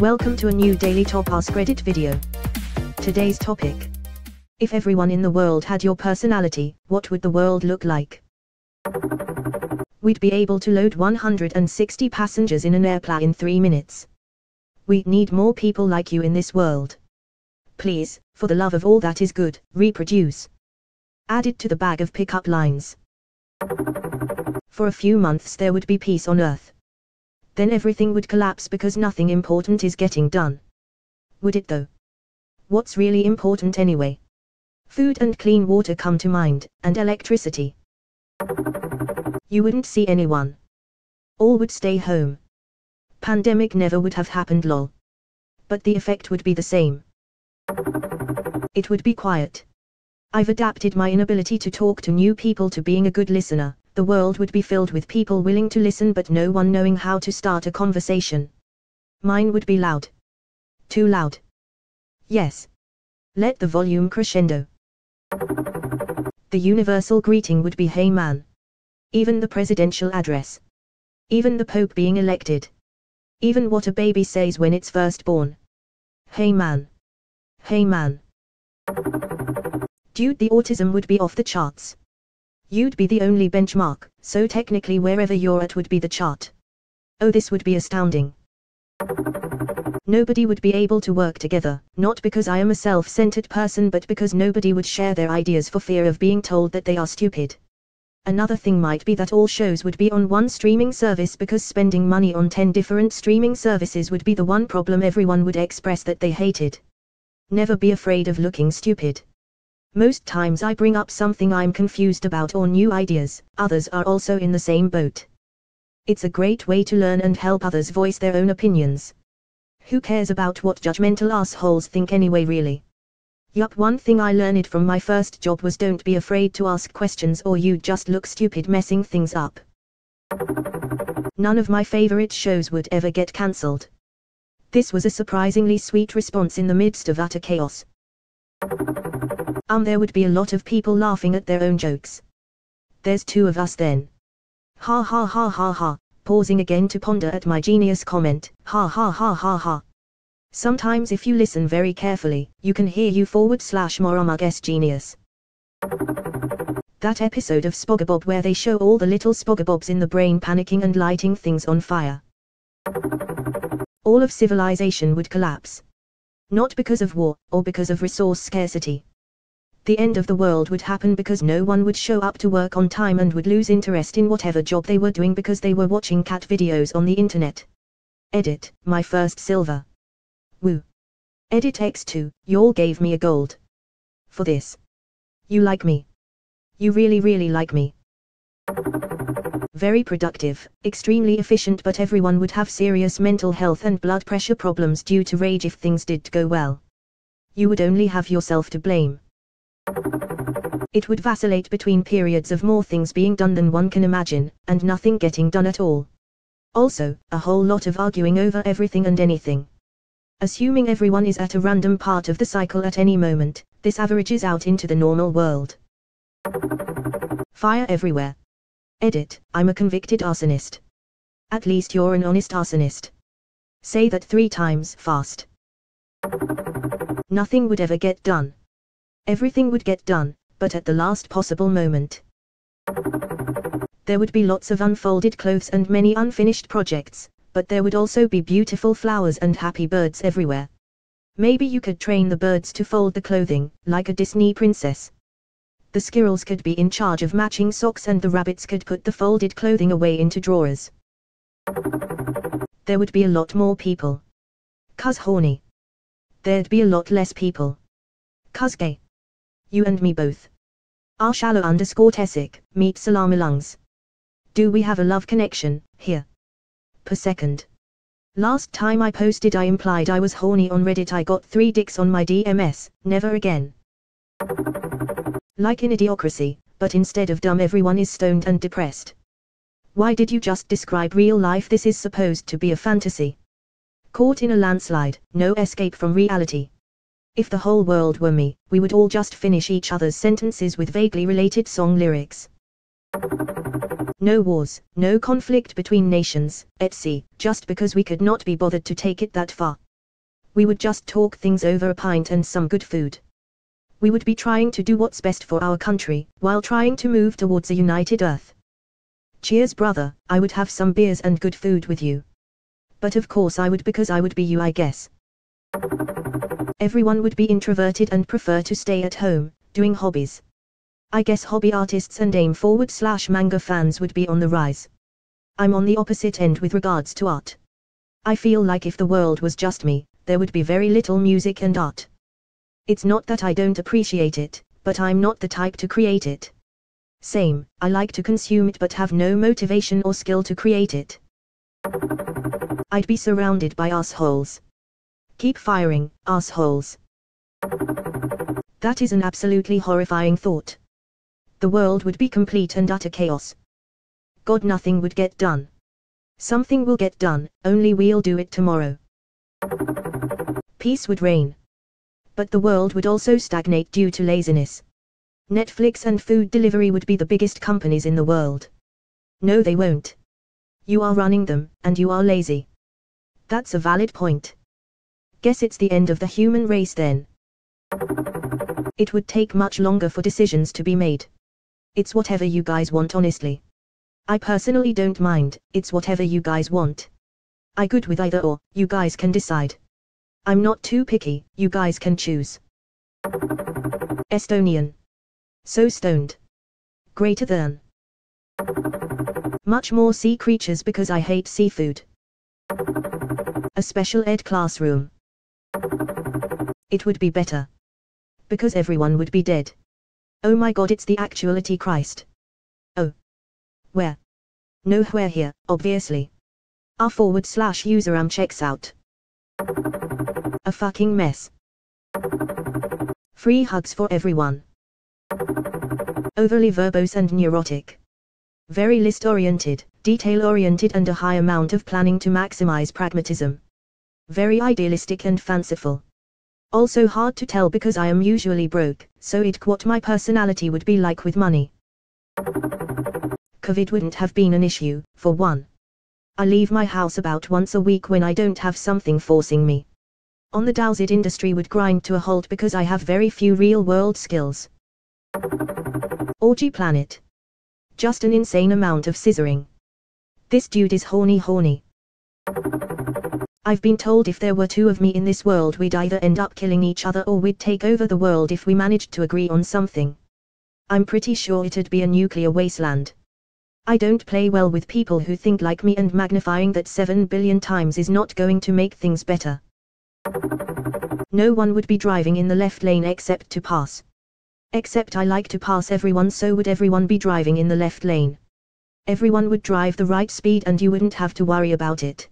Welcome to a new Daily Top Ask Reddit video. Today's topic. If everyone in the world had your personality, what would the world look like? We'd be able to load 160 passengers in an airplane in 3 minutes. We need more people like you in this world. Please, for the love of all that is good, reproduce. Add it to the bag of pickup lines. For a few months there would be peace on earth. Then everything would collapse because nothing important is getting done. Would it though? What's really important anyway? Food and clean water come to mind, and electricity. You wouldn't see anyone. All would stay home. Pandemic never would have happened lol. But the effect would be the same. It would be quiet. I've adapted my inability to talk to new people to being a good listener, the world would be filled with people willing to listen but no one knowing how to start a conversation. Mine would be loud. Too loud. Yes. Let the volume crescendo. The universal greeting would be hey man. Even the presidential address. Even the Pope being elected. Even what a baby says when it's first born. Hey man. Hey man. Dude the autism would be off the charts. You'd be the only benchmark, so technically wherever you're at would be the chart. Oh this would be astounding. Nobody would be able to work together, not because I am a self-centered person but because nobody would share their ideas for fear of being told that they are stupid. Another thing might be that all shows would be on one streaming service because spending money on 10 different streaming services would be the one problem everyone would express that they hated. Never be afraid of looking stupid. Most times I bring up something I'm confused about or new ideas, others are also in the same boat. It's a great way to learn and help others voice their own opinions. Who cares about what judgmental assholes think anyway really? Yup one thing I learned from my first job was don't be afraid to ask questions or you just look stupid messing things up. None of my favorite shows would ever get cancelled. This was a surprisingly sweet response in the midst of utter chaos. Um there would be a lot of people laughing at their own jokes. There's two of us then. Ha ha ha ha ha, pausing again to ponder at my genius comment, ha ha ha ha ha. Sometimes if you listen very carefully, you can hear you forward slash Moramug S genius. That episode of SpongeBob where they show all the little SpongeBobs in the brain panicking and lighting things on fire. All of civilization would collapse. Not because of war, or because of resource scarcity the end of the world would happen because no one would show up to work on time and would lose interest in whatever job they were doing because they were watching cat videos on the internet. Edit, my first silver. Woo. Edit X2, y'all gave me a gold. For this. You like me. You really really like me. Very productive, extremely efficient but everyone would have serious mental health and blood pressure problems due to rage if things did go well. You would only have yourself to blame. It would vacillate between periods of more things being done than one can imagine, and nothing getting done at all. Also, a whole lot of arguing over everything and anything. Assuming everyone is at a random part of the cycle at any moment, this averages out into the normal world. Fire everywhere. Edit, I'm a convicted arsonist. At least you're an honest arsonist. Say that three times fast. Nothing would ever get done. Everything would get done, but at the last possible moment. There would be lots of unfolded clothes and many unfinished projects, but there would also be beautiful flowers and happy birds everywhere. Maybe you could train the birds to fold the clothing, like a Disney princess. The squirrels could be in charge of matching socks and the rabbits could put the folded clothing away into drawers. There would be a lot more people. Cuz horny. There'd be a lot less people. Cuz gay. You and me both. R shallow underscore tessic, meet salamalungs. Do we have a love connection, here? Per second. Last time I posted I implied I was horny on Reddit I got three dicks on my DMS, never again. Like in Idiocracy, but instead of dumb everyone is stoned and depressed. Why did you just describe real life this is supposed to be a fantasy? Caught in a landslide, no escape from reality. If the whole world were me, we would all just finish each other's sentences with vaguely related song lyrics. No wars, no conflict between nations, etc., just because we could not be bothered to take it that far. We would just talk things over a pint and some good food. We would be trying to do what's best for our country, while trying to move towards a united earth. Cheers brother, I would have some beers and good food with you. But of course I would because I would be you I guess. Everyone would be introverted and prefer to stay at home, doing hobbies. I guess hobby artists and aim forward slash manga fans would be on the rise. I'm on the opposite end with regards to art. I feel like if the world was just me, there would be very little music and art. It's not that I don't appreciate it, but I'm not the type to create it. Same, I like to consume it but have no motivation or skill to create it. I'd be surrounded by assholes. Keep firing, assholes. That is an absolutely horrifying thought. The world would be complete and utter chaos. God nothing would get done. Something will get done, only we'll do it tomorrow. Peace would reign. But the world would also stagnate due to laziness. Netflix and food delivery would be the biggest companies in the world. No, they won't. You are running them, and you are lazy. That's a valid point. Guess it's the end of the human race then. It would take much longer for decisions to be made. It's whatever you guys want honestly. I personally don't mind, it's whatever you guys want. I good with either or, you guys can decide. I'm not too picky, you guys can choose. Estonian. So stoned. Greater than. Much more sea creatures because I hate seafood. A special ed classroom. It would be better. Because everyone would be dead. Oh my god it's the actuality Christ. Oh. Where? Nowhere here, obviously. R forward slash user am checks out. A fucking mess. Free hugs for everyone. Overly verbose and neurotic. Very list oriented, detail oriented and a high amount of planning to maximize pragmatism. Very idealistic and fanciful. Also hard to tell because I am usually broke, so it what my personality would be like with money. COVID wouldn't have been an issue, for one. I leave my house about once a week when I don't have something forcing me. On the Dowsed industry would grind to a halt because I have very few real world skills. Orgy Planet. Just an insane amount of scissoring. This dude is horny horny. I've been told if there were two of me in this world we'd either end up killing each other or we'd take over the world if we managed to agree on something. I'm pretty sure it'd be a nuclear wasteland. I don't play well with people who think like me and magnifying that 7 billion times is not going to make things better. No one would be driving in the left lane except to pass. Except I like to pass everyone so would everyone be driving in the left lane. Everyone would drive the right speed and you wouldn't have to worry about it.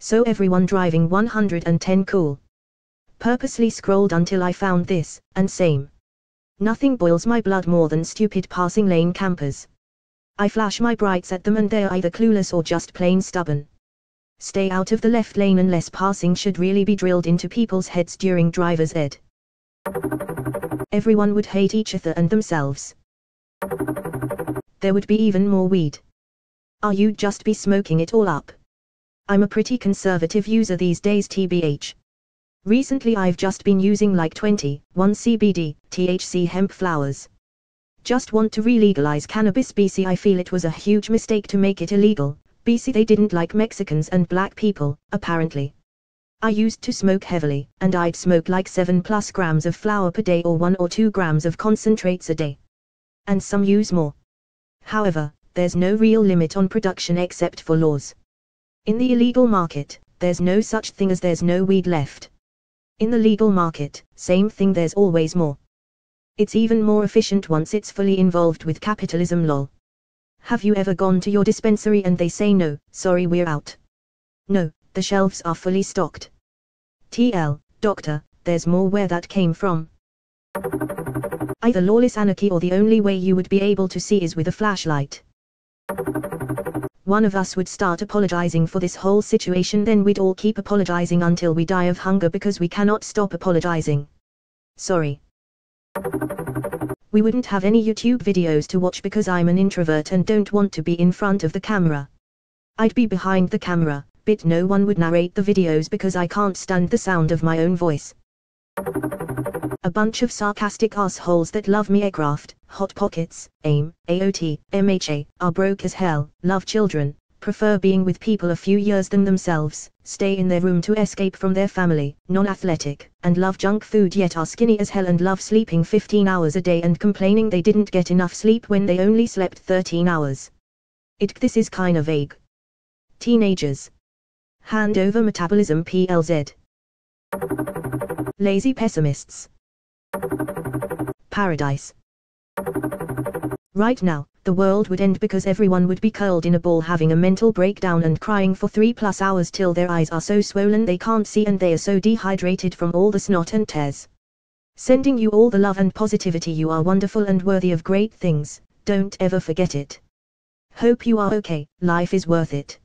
So everyone driving 110 cool. Purposely scrolled until I found this, and same. Nothing boils my blood more than stupid passing lane campers. I flash my brights at them and they're either clueless or just plain stubborn. Stay out of the left lane unless passing should really be drilled into people's heads during driver's ed. Everyone would hate each other and themselves. There would be even more weed. Are you just be smoking it all up? I'm a pretty conservative user these days tbh. Recently I've just been using like 20, 1 CBD, THC hemp flowers just want to re-legalize cannabis BC I feel it was a huge mistake to make it illegal, BC they didn't like Mexicans and black people, apparently. I used to smoke heavily, and I'd smoke like 7 plus grams of flower per day or 1 or 2 grams of concentrates a day. And some use more. However, there's no real limit on production except for laws. In the illegal market, there's no such thing as there's no weed left. In the legal market, same thing there's always more. It's even more efficient once it's fully involved with capitalism lol. Have you ever gone to your dispensary and they say no, sorry we're out? No, the shelves are fully stocked. TL, doctor, there's more where that came from. Either lawless anarchy or the only way you would be able to see is with a flashlight. One of us would start apologizing for this whole situation then we'd all keep apologizing until we die of hunger because we cannot stop apologizing. Sorry. We wouldn't have any YouTube videos to watch because I'm an introvert and don't want to be in front of the camera. I'd be behind the camera, but no one would narrate the videos because I can't stand the sound of my own voice. A bunch of sarcastic assholes that love Minecraft, hot pockets, AIM, AOT, MHA, are broke as hell, love children, prefer being with people a few years than themselves, stay in their room to escape from their family, non-athletic, and love junk food yet are skinny as hell and love sleeping 15 hours a day and complaining they didn't get enough sleep when they only slept 13 hours. It this is kinda vague. Teenagers. Hand over metabolism PLZ. Lazy pessimists. Paradise. Right now, the world would end because everyone would be curled in a ball having a mental breakdown and crying for three plus hours till their eyes are so swollen they can't see and they are so dehydrated from all the snot and tears. Sending you all the love and positivity you are wonderful and worthy of great things, don't ever forget it. Hope you are okay, life is worth it.